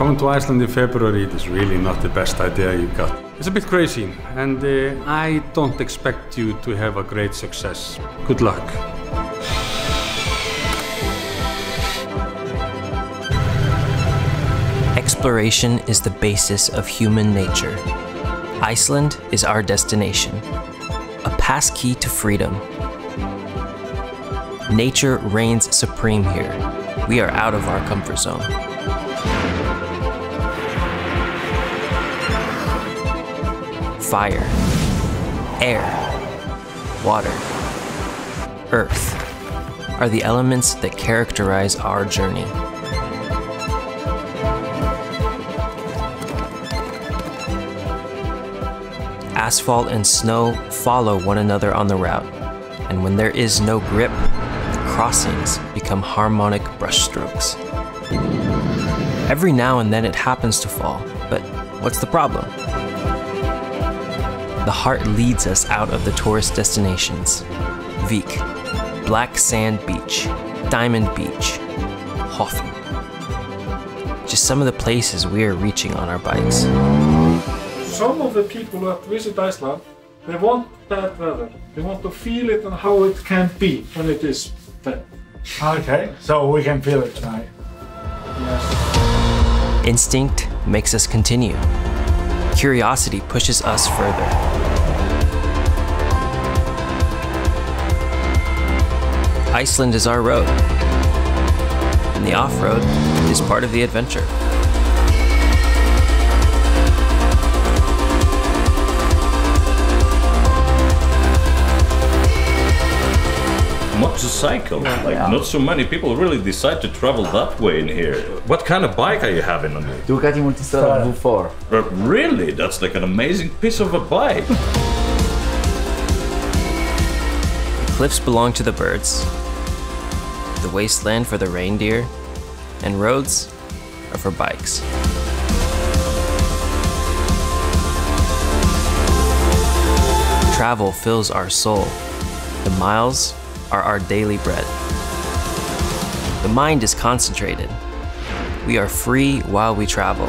Coming to Iceland in February is really not the best idea you've got. It's a bit crazy, and uh, I don't expect you to have a great success. Good luck. Exploration is the basis of human nature. Iceland is our destination, a passkey to freedom. Nature reigns supreme here. We are out of our comfort zone. Fire, air, water, earth are the elements that characterize our journey. asphalt and snow follow one another on the route, and when there is no grip, crossings become harmonic brushstrokes. Every now and then it happens to fall, but what's the problem? The heart leads us out of the tourist destinations Vik, Black Sand Beach, Diamond Beach, Hotham. Just some of the places we are reaching on our bikes some of the people that visit Iceland, they want that weather. They want to feel it and how it can be when it is bad. Okay, so we can feel it tonight. Yes. Instinct makes us continue. Curiosity pushes us further. Iceland is our road, and the off-road is part of the adventure. Motorcycle. Yeah, like yeah. not so many people really decide to travel that way in here. What kind of bike are you having on you? Ducati Multistrada V4. Uh, really? That's like an amazing piece of a bike. the cliffs belong to the birds, the wasteland for the reindeer, and roads are for bikes. Travel fills our soul. The miles are our daily bread. The mind is concentrated. We are free while we travel.